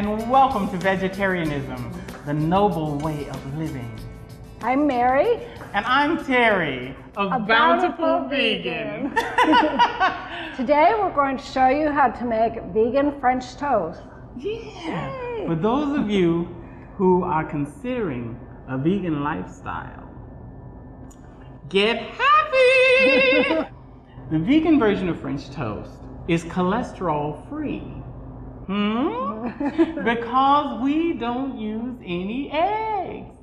And welcome to Vegetarianism, the noble way of living. I'm Mary. And I'm Terry of A Bountiful, Bountiful Vegan. Today we're going to show you how to make vegan French toast. yeah. For those of you who are considering a vegan lifestyle, get happy! the vegan version of French toast is cholesterol free. Hmm? because we don't use any eggs.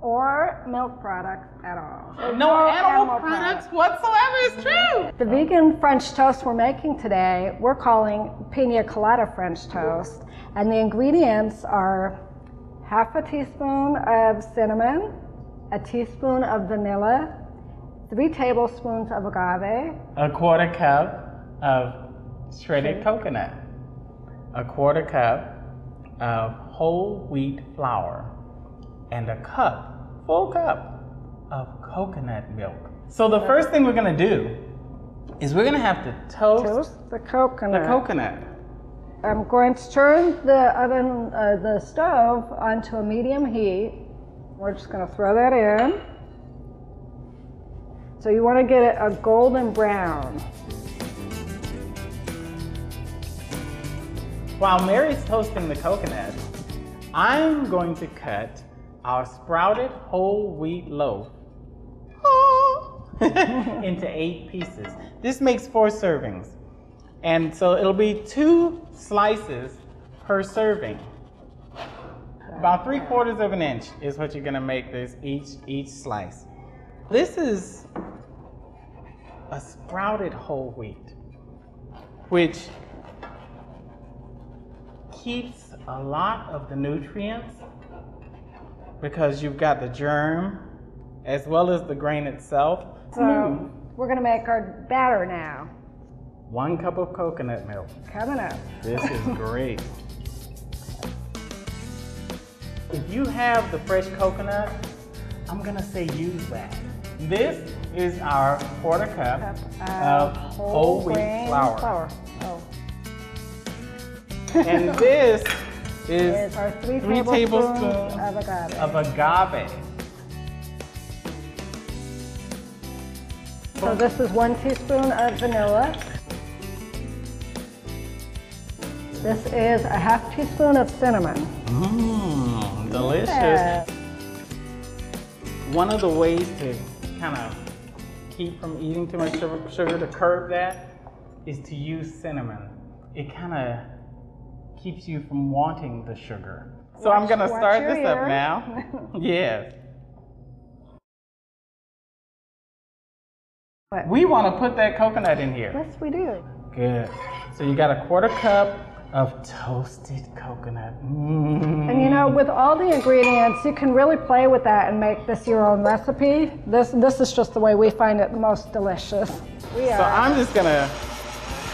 Or milk products at all. There's No, animal, products whatsoever is true. The vegan French toast we're making today, we're calling pina colada French toast. And the ingredients are half a teaspoon of cinnamon, a teaspoon of vanilla, three tablespoons of agave, A quarter cup of shredded coconut, a quarter cup of whole wheat flour, and a cup, full cup of coconut milk. So the first thing we're gonna do is we're gonna have to toast, toast the coconut. the coconut. I'm going to turn the oven, uh, the stove onto a medium heat. We're just going to throw that in. So you want to get it a golden brown. While Mary's toasting the coconut, I'm going to cut our sprouted whole wheat loaf into eight pieces. This makes four servings. And so it'll be two slices per serving. About three quarters of an inch is what you're gonna make this each each slice. This is a sprouted whole wheat, which keeps a lot of the nutrients because you've got the germ as well as the grain itself. So hmm. we're going to make our batter now. One cup of coconut milk. Coming up. This is great. If you have the fresh coconut, I'm gonna say use that. This is our quarter cup, Cup of whole wheat grain flour. And this is Is our three, three tablespoons, tablespoons of agave. of agave. so this is one teaspoon of vanilla. This is a half teaspoon of cinnamon. Mmm, delicious. Yeah. One of the ways to kind of keep from eating too much sugar, sugar to curb that is to use cinnamon. It kind of keeps you from wanting the sugar. So I'm gonna start your this up now. yes. What? We want to put that coconut in here. Yes, we do. Good. So you got a quarter cup of toasted coconut. Mm. And you know, with all the ingredients, you can really play with that and make this your own recipe. This this is just the way we find it the most delicious. We are. So. I'm just gonna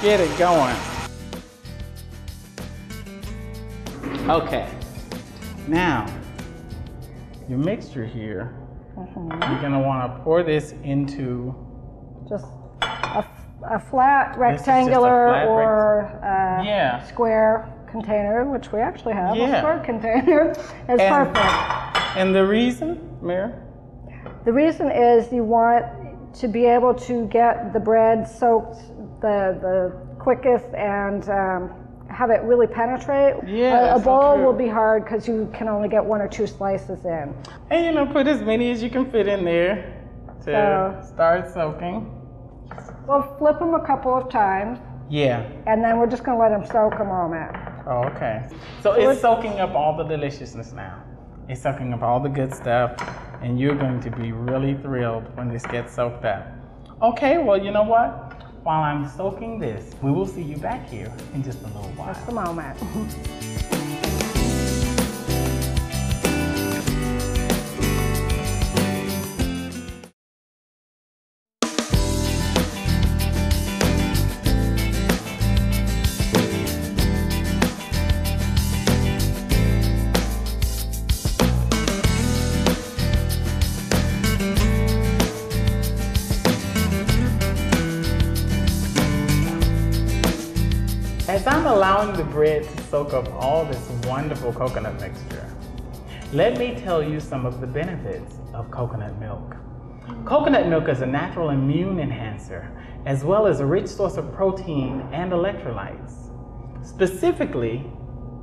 get it going. Okay. Now, your mixture here, you're gonna wanna pour this into, just a, a flat just a rectangular flat rect- or uh, Yeah. square container, which we actually have. Yeah. A square container is And- perfect. and the reason, Mary? The reason is you want to be able to get the bread soaked the, the quickest and um, have it really penetrate. Yeah, a, a bowl true. will be hard because you can only get one or two slices in. And you know, put as many as you can fit in there to So- start soaking. We'll flip them a couple of times Yeah. and then we're just going to let them soak a moment. Oh, okay. So, it's soaking up all the deliciousness now. It's soaking up all the good stuff, and you're going to be really thrilled when this gets soaked up. Okay, well, you know what? While I'm soaking this, we will see you back here in just a little while. Just a moment. allowing the bread to soak up all this wonderful coconut mixture, let me tell you some of the benefits of coconut milk. Coconut milk is a natural immune enhancer, as well as a rich source of protein and electrolytes, specifically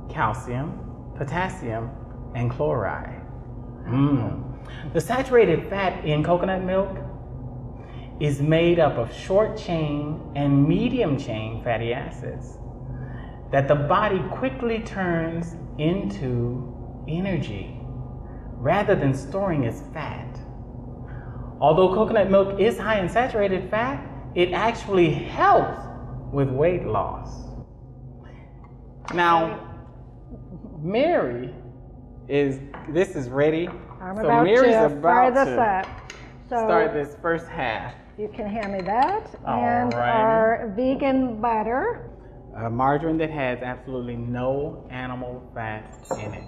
calcium, potassium, and chloride. Mm. The saturated fat in coconut milk is made up of short chain and medium chain fatty acids that the body quickly turns into energy rather than storing as fat. Although coconut milk is high in saturated fat, it actually helps with weight loss. Now, Mary is this is ready. I'm so about Mary's to about fire this to up. So start this first half. you can hand me that All and righty. our vegan butter. A margarine that has absolutely no animal fat in it.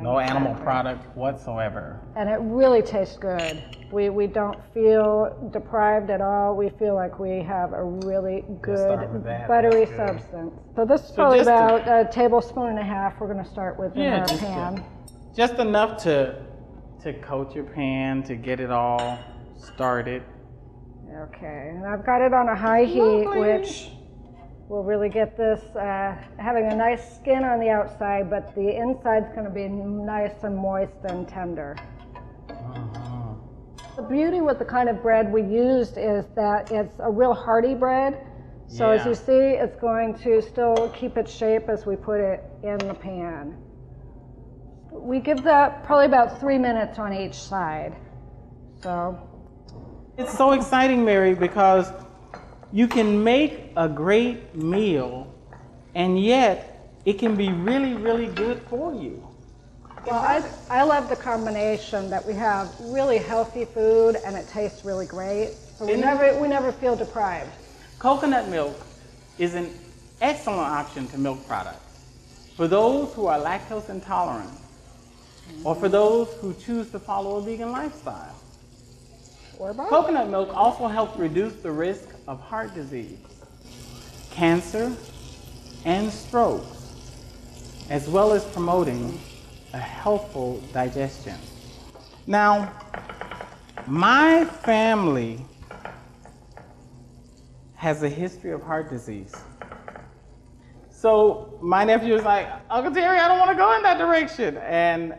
No animal product whatsoever. And it really tastes good. We, we don't feel deprived at all. We feel like we have a really good start with that. buttery good. substance. So this is So probably to- about a tablespoon and a half. We're going to start with in our just to- pan. Just enough to to coat your pan to get it all started. Okay, and I've got it on a high heat, Lovely. which will really get this uh, having a nice skin on the outside, but the inside's going to be nice and moist and tender. Uh-huh. The beauty with the kind of bread we used is that it's a real hearty bread. So as you see, it's going to still keep its shape as we put it in the pan. We give that probably about three minutes on each side. So It's so exciting, Mary, because you can make a great meal and yet it can be really, really good for you. Well, I, I love the combination that we have really healthy food and it tastes really great. So we never, we never feel deprived. Coconut milk is an excellent option to milk products for those who are lactose intolerant or for those who choose to follow a vegan lifestyle. Or both. Coconut milk also helps reduce the risk of heart disease, cancer, and strokes, as well as promoting a healthful digestion. Now, my family has a history of heart disease. So my nephew was like, Uncle Terry, I don't want to go in that direction. And,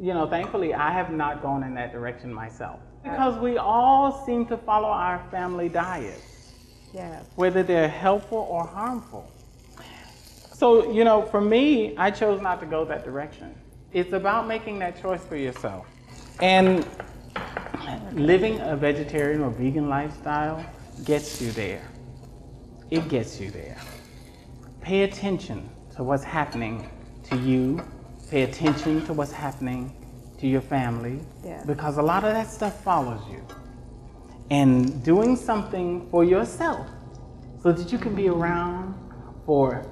you know, thankfully, I have not gone in that direction myself. Because we all seem to follow our family diets, Yes. whether they're helpful or harmful. So, you know, for me, I chose not to go that direction. It's about making that choice for yourself. And living a vegetarian or vegan lifestyle gets you there. It gets you there. Pay attention to what's happening to you. Pay attention to what's happening to your family. Yeah. Because a lot of that stuff follows you. And doing something for yourself so that you can be around for,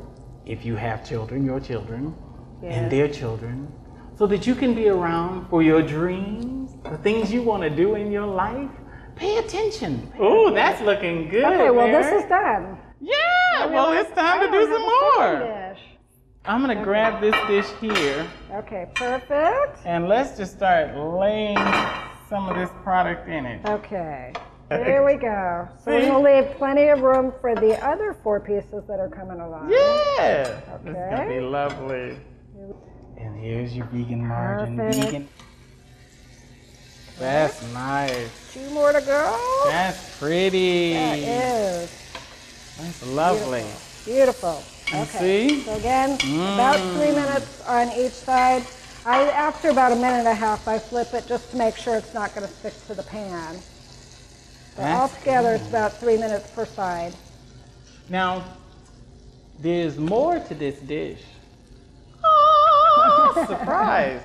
if you have children, your children, and their children, so that you can be around for your dreams, the things you want to do in your life. Pay attention. Oh, that's looking good. Okay, well, this is done. Yeah, well, it's time to I do don't some have a second more. dish. I'm gonna grab this dish here Okay, perfect. and let's just start laying some of this product in it. Okay, here we go. So we're See? gonna leave plenty of room for the other four pieces that are coming along. Yeah, this is gonna be lovely. And here's your vegan margin. Perfect. Vegan. That's nice. Two more to go. That's pretty. That is That's lovely. beautiful. You Okay. see? So again, about mm. three minutes on each side. I, after about a minute and a half, I flip it just to make sure it's not going to stick to the pan. So That's altogether, it's about three minutes per side. Now, there's more to this dish. Oh, surprise.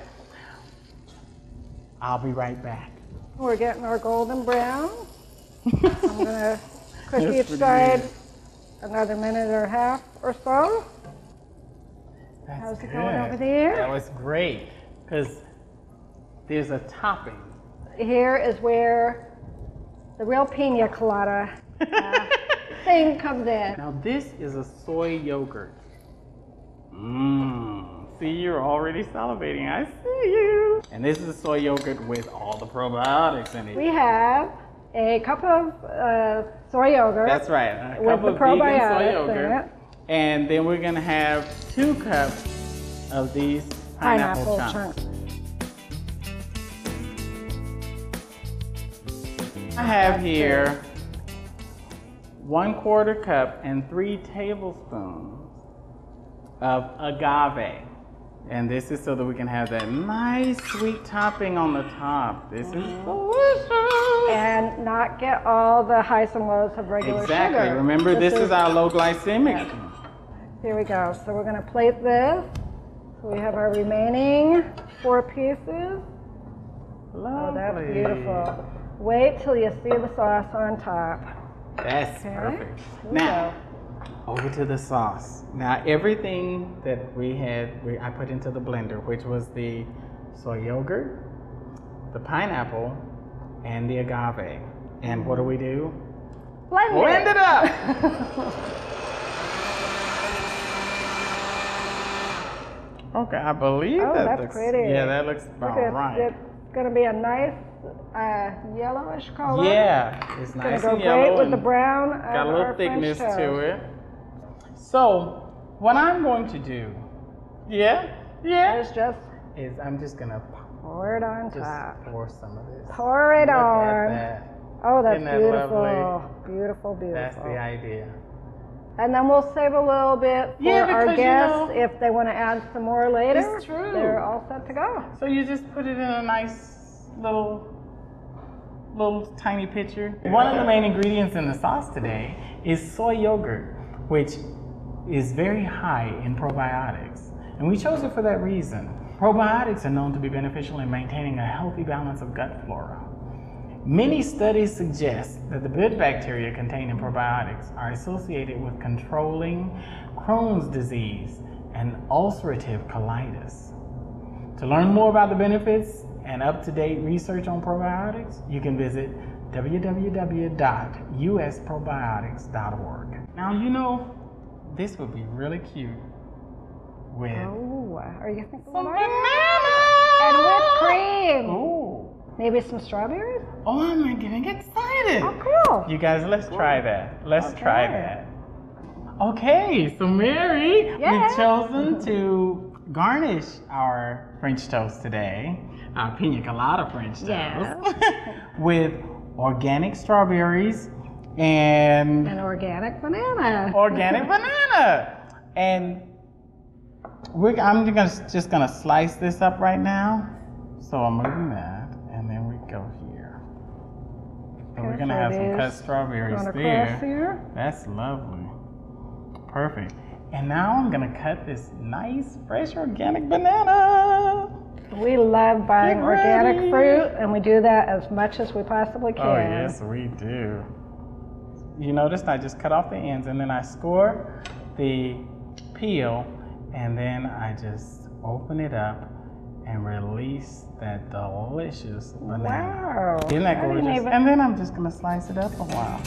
I'll be right back. We're getting our golden brown. I'm to cook each side good. another minute or a half or so. That's How's it going over there? That was great because there's a topping. Here is where the real pina colada uh, thing comes in. Now, this is a soy yogurt. Mmm. See, you're already salivating. I see you. And this is soy yogurt with all the probiotics in it. We have a cup of uh, soy yogurt. That's right. A With cup the of vegan soy probiotics in yogurt. it. And then we're gonna have two cups of these pineapple, pineapple chunks. chunks. I have here one quarter cup and three tablespoons of agave. And this is so that we can have that nice sweet topping on the top. This is mm-hmm. delicious. And not get all the highs and lows of regular Exactly. sugar. Remember, this, is, our low glycemic. Here we go. So we're going to plate this. So we have our remaining four pieces. Oh, that's Lovely. beautiful. Wait till you see the sauce on top. That's Okay. perfect. Now, over to the sauce. Now, everything that we had, we, I put into the blender, which was the soy yogurt, the pineapple, and the agave. And what do we do? Blend, Blend it up. Okay, I believe Oh, that that's looks. pretty. Yeah, that looks Look about at right. It's going to be a nice uh, yellowish color. Yeah, it's nice go and great with the brown. got a little thickness to it. So, what I'm going to do, yeah, yeah, Is just is I'm just gonna pour it on just top. pour some of this. Pour it Look on. that. Oh, that's that beautiful. lovely? Beautiful, beautiful. That's the idea. And then we'll save a little bit for Yeah, our because, you guests know- if they want to add some more later. It's true. They're all set to go. So you just put it in a nice little, little tiny pitcher. One of the main ingredients in the sauce today is soy yogurt, which is very high in probiotics. And we chose it for that reason. Probiotics are known to be beneficial in maintaining a healthy balance of gut flora. Many studies suggest that the good bacteria contained in probiotics are associated with controlling Crohn's disease and ulcerative colitis. To learn more about the benefits and up to date research on probiotics, you can visit www.usprobiotics.org. Now, you know, this would be really cute with Oh, are you thinking some about banana And whipped cream. Oh, Maybe some strawberries? oh, I'm getting excited. Oh, cool. You guys, let's try that. Let's try that. Okay, so Mary, Yeah. we've chosen to garnish our French toast today, our pina colada French toast, with organic strawberries and An organic banana. organic banana. And we're, I'm gonna, just gonna slice this up right now. So I'm moving that, and then we go here. So we're gonna have some cut strawberries there. here. That's lovely. Perfect. And now I'm gonna cut this nice, fresh, organic banana. We love buying organic fruit, and we do that as much as we possibly oh, can. Oh, yes, we do. You notice I just cut off the ends and then I score the peel and then I just open it up and release that delicious banana. Wow. Isn't that gorgeous? even- And then I'm just gonna slice it up a while.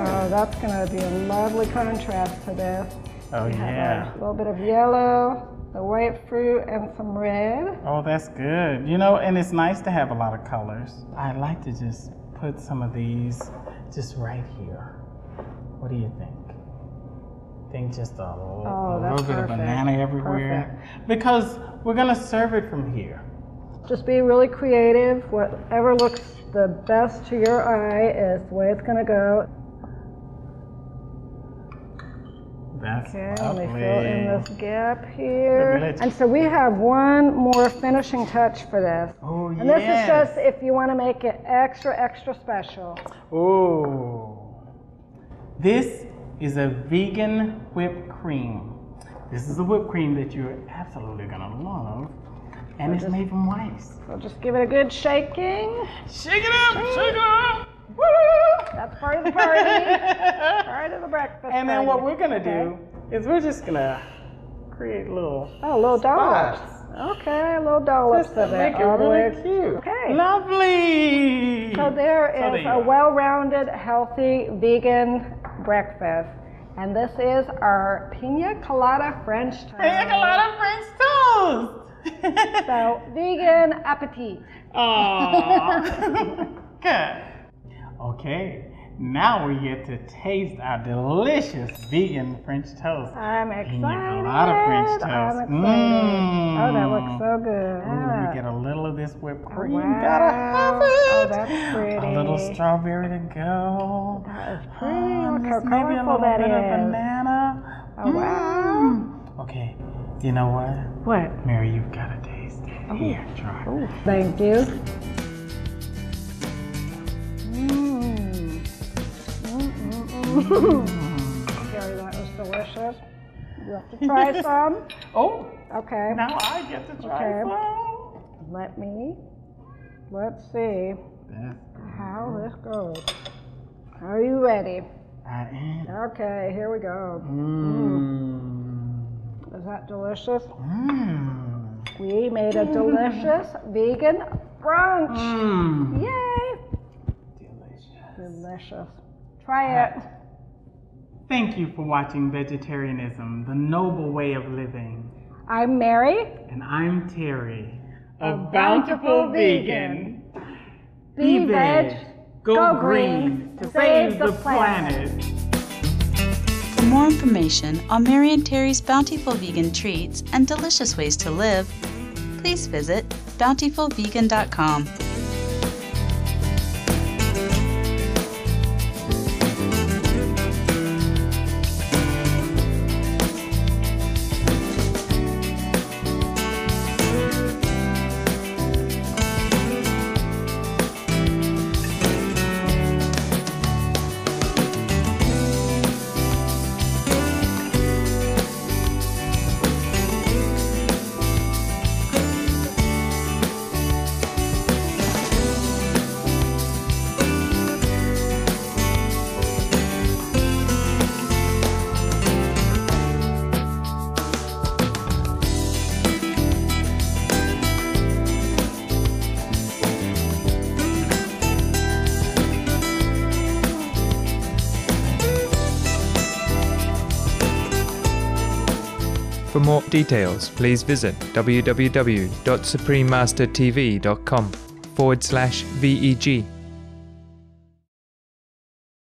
Oh, that's going to be a lovely contrast to this. Oh, We yeah. A little bit of yellow, the white fruit, and some red. Oh, that's good. You know, and it's nice to have a lot of colors. I like to just put some of these just right here. What do you think? Think just a, l- Oh, a little bit of banana everywhere. Because we're gonna serve it from here. Just be really creative. Whatever looks the best to your eye is the way it's going to go. That's Okay, let me fill in this gap here. And so we have one more finishing touch for this. Oh, And this is just if you want to make it extra, extra special. Ooh. This is a vegan whipped cream. This is a whipped cream that you're absolutely gonna love. And it's made from rice. So just give it a good shaking. Shake it up, shake it up. Woo! That's part of the party. part of the breakfast. and then what we're gonna Okay. do is we're just gonna create little Oh, little dollops. spots. Okay, little dollops Just of make it it really way. cute. Okay. Lovely. So there is So there a well-rounded, healthy vegan breakfast. And this is our pina colada French toast. Pina colada French toast. so vegan appetit. Oh, good. Okay, now we get to taste our delicious vegan French toast. I'm excited. Pina colada French toast. I'm excited. Mm. Oh, that looks so good. Ooh, me get a little of this whipped cream. wow. Gotta have it. Oh, that's pretty. A little strawberry to go. That is pretty. Oh, Look how maybe a little bit of banana. Oh, wow. Mm. Okay, you know what? What? Mary, you've got to taste it. Here, try. Oh, thank you. Gary, that was delicious. You have to try some. Oh, Okay. now I get to try Okay. some. Let me. Let's see how this goes. Are you ready? I am. Okay, here we go. Mmm. Is that delicious? Mmm. We made a delicious vegan brunch. Mmm. Yay! Delicious. Delicious. Try it. Thank you for watching Vegetarianism, the noble way of living. I'm Mary. And I'm Terry, a, A bountiful, bountiful vegan. Be veg, go, go green, green, to save save the the planet. For more information on Mary and Terry's bountiful vegan treats and delicious ways to live, please visit bountifulvegan.com. more details, please visit www.suprememastertv.com forward slash VEG